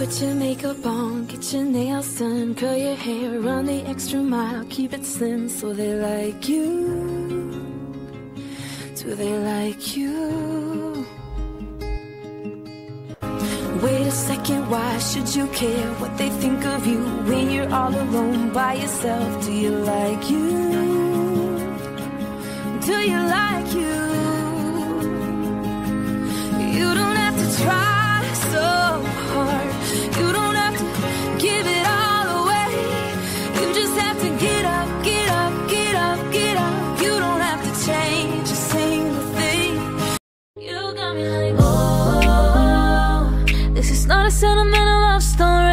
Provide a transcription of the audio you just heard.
Put your makeup on, get your nails done, curl your hair, run the extra mile, keep it slim so they like you. Do they like you? Wait a second, why should you care what they think of you when you're all alone by yourself? Do you like you? Do you like you? You don't have to try this is not a sentimental love story.